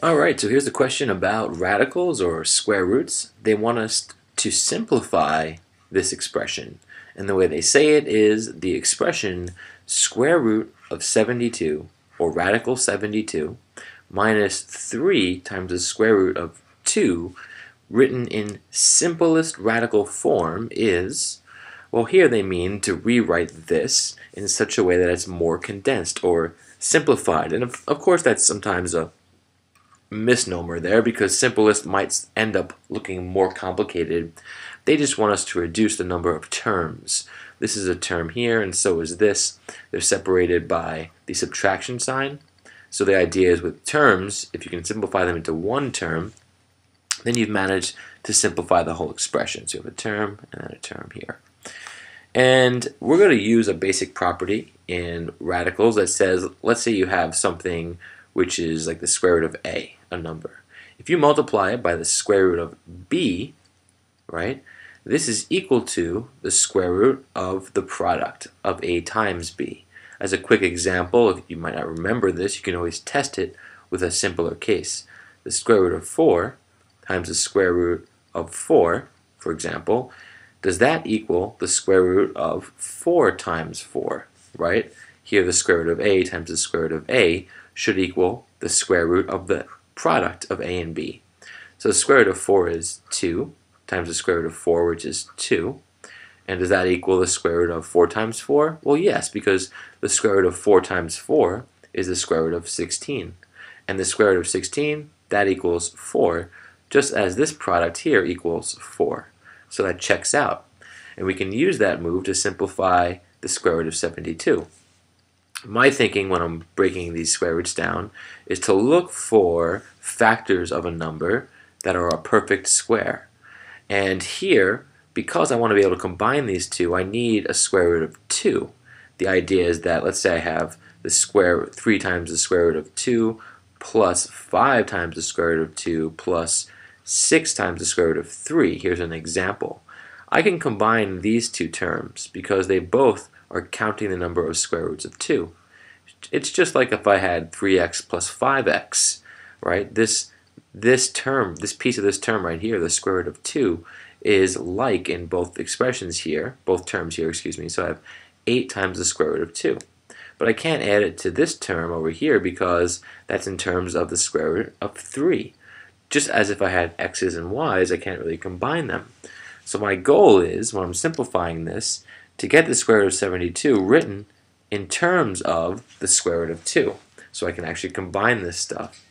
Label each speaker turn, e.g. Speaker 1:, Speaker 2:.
Speaker 1: Alright, so here's a question about radicals or square roots. They want us to simplify this expression. And the way they say it is the expression square root of 72, or radical 72, minus 3 times the square root of 2, written in simplest radical form is, well here they mean to rewrite this in such a way that it's more condensed or simplified. And of, of course that's sometimes a misnomer there because simplest might end up looking more complicated. They just want us to reduce the number of terms. This is a term here and so is this. They're separated by the subtraction sign. So the idea is with terms, if you can simplify them into one term, then you've managed to simplify the whole expression. So you have a term and then a term here. And we're going to use a basic property in radicals that says, let's say you have something which is like the square root of a a number. If you multiply it by the square root of b, right, this is equal to the square root of the product of a times b. As a quick example, if you might not remember this, you can always test it with a simpler case. The square root of 4 times the square root of 4, for example, does that equal the square root of 4 times 4, right? Here the square root of a times the square root of a should equal the square root of the product of a and b. So the square root of 4 is 2 times the square root of 4, which is 2. And does that equal the square root of 4 times 4? Well, yes, because the square root of 4 times 4 is the square root of 16. And the square root of 16, that equals 4, just as this product here equals 4. So that checks out. And we can use that move to simplify the square root of 72 my thinking when I'm breaking these square roots down is to look for factors of a number that are a perfect square. And here, because I want to be able to combine these two, I need a square root of 2. The idea is that, let's say I have the square 3 times the square root of 2 plus 5 times the square root of 2 plus 6 times the square root of 3. Here's an example. I can combine these two terms because they both are counting the number of square roots of 2. It's just like if I had 3x plus 5x, right? This, this term, this piece of this term right here, the square root of 2, is like in both expressions here, both terms here, excuse me. So I have 8 times the square root of 2. But I can't add it to this term over here because that's in terms of the square root of 3. Just as if I had x's and y's, I can't really combine them. So my goal is, when I'm simplifying this, to get the square root of 72 written in terms of the square root of 2. So I can actually combine this stuff.